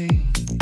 nicotine.